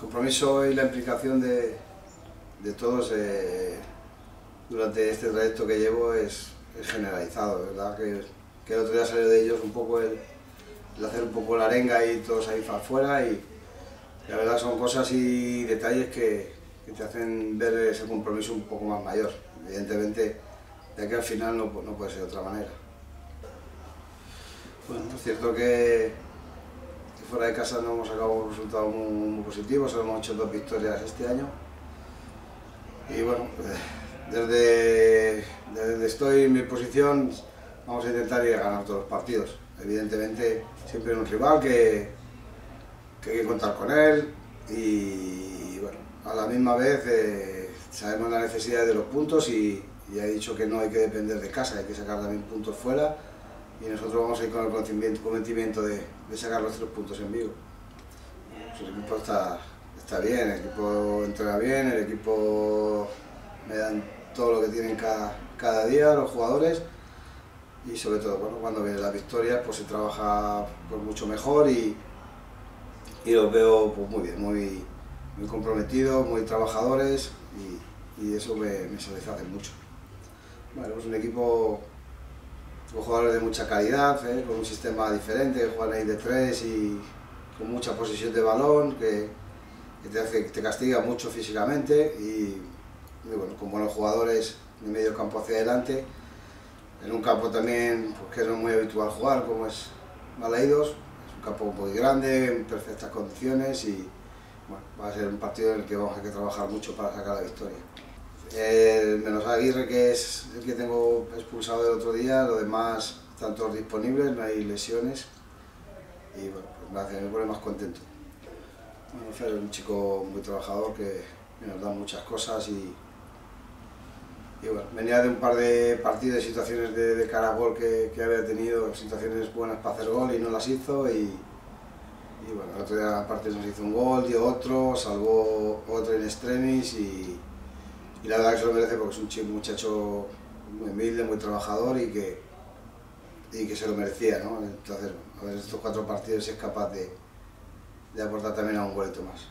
compromiso y la implicación de, de todos eh, durante este trayecto que llevo es, generalizado, ¿verdad? Que, el otro día salió de ellos un poco el, el hacer un poco la arenga y todos ahí para afuera y la verdad son cosas y detalles que, te hacen ver ese compromiso un poco más mayor. Evidentemente, de que al final no, no puede ser de otra manera. Bueno, es cierto que, fuera de casa no hemos sacado un resultado muy, muy positivo, solo hemos hecho dos victorias este año. Y bueno, desde, desde estoy en mi posición vamos a intentar ir a ganar todos los partidos. Evidentemente siempre hay un rival que, que hay que contar con él y bueno, a la misma vez eh, sabemos la necesidad de los puntos y, y ha dicho que no hay que depender de casa, hay que sacar también puntos fuera y nosotros vamos a ir con el convencimiento de, sacar los tres puntos en vivo. Pues el equipo está, está bien, el equipo entrena bien, el equipo me dan todo lo que tienen cada, cada día los jugadores y sobre todo cuando vienen las victorias pues se trabaja pues, mucho mejor y, y los veo pues, muy bien, muy, muy comprometidos, muy trabajadores y, eso me, me satisface mucho. Bueno, es un equipo con jugadores de mucha calidad, ¿eh? con un sistema diferente, que juegan ahí de tres y con mucha posesión de balón, que, te, castiga mucho físicamente y, bueno, con buenos jugadores de medio campo hacia adelante, en un campo también pues, que no es muy habitual jugar, como es Malaídos, es un campo muy grande, en perfectas condiciones y va a ser un partido en el que vamos a tener que trabajar mucho para sacar la victoria. El menos Aguirre, que es el que tengo expulsado el otro día, los demás están todos disponibles, no hay lesiones y bueno, pues me, pone más contento. Bueno, Fer es un chico muy trabajador que nos da muchas cosas y, y bueno, venía de un par de partidos, situaciones de, cara a gol que, que, había tenido, situaciones buenas para hacer gol y no las hizo y, y bueno, el otro día aparte nos hizo un gol, dio otro, salvó otro en extremis y y la verdad que se lo merece porque es un muchacho muy humilde, muy trabajador y que, y que se lo merecía, ¿no? Entonces, a ver estos cuatro partidos es capaz de, de aportar también a un boleto más.